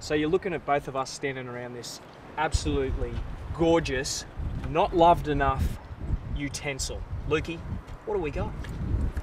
So you're looking at both of us standing around this absolutely gorgeous, not loved enough utensil. Lukey, what do we got?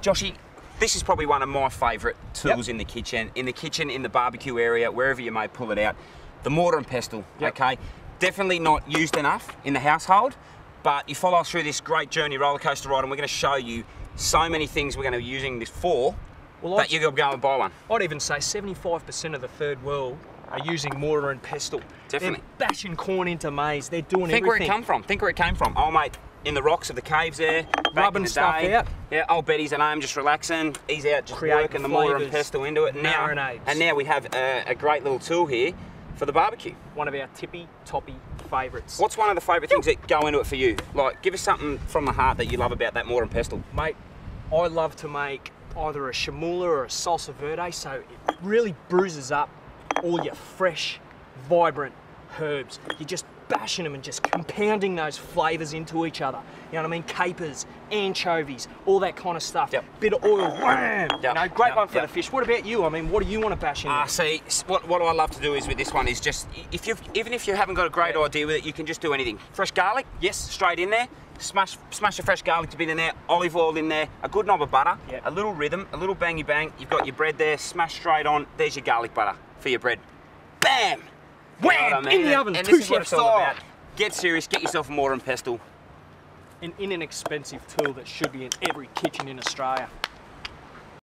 Joshy, this is probably one of my favourite tools yep. in the kitchen. In the kitchen, in the barbecue area, wherever you may pull it out. The mortar and pestle, yep. okay? Definitely not used enough in the household, but you follow us through this great journey roller coaster ride and we're going to show you so many things we're going to be using this for well, that you're going to go and buy one. I'd even say 75% of the third world are using mortar and pestle. Definitely. They're bashing corn into maize. They're doing Think everything. where it come from. Think where it came from. Oh, mate, in the rocks of the caves there. Rubbing the stuff day. out. Yeah, old Betty's at home just relaxing. He's out just Creating working the mortar and pestle into it. Now, and now we have a, a, great little tool here for the barbecue. One of our tippy toppy favourites. What's one of the favourite things that go into it for you? Like, give us something from the heart that you love about that mortar and pestle. Mate, I love to make either a chermoula or a salsa verde, so it really bruises up all your fresh, vibrant herbs. You're just bashing them and just compounding those flavours into each other. You know what I mean? Capers, anchovies, all that kind of stuff. Yep. Bit of oil, wham! Yep. You know, great yep. one for yep. the fish. What about you? I mean, what do you want to bash in? Ah, uh, see, what, what I love to do is with this one is just, if you even if you haven't got a great idea with it, you can just do anything. Fresh garlic, yes, straight in there. Smash, smash a fresh garlic to bit in there, olive oil in there, a good knob of butter, a little rhythm, a little bangy bang. You've got your bread there, smash straight on. There's your garlic butter for your bread. Bam! Wham! I mean? In the oven, and two this is what it's all about. Get serious, get yourself a mortar and pestle. An inexpensive tool that should be in every kitchen in Australia.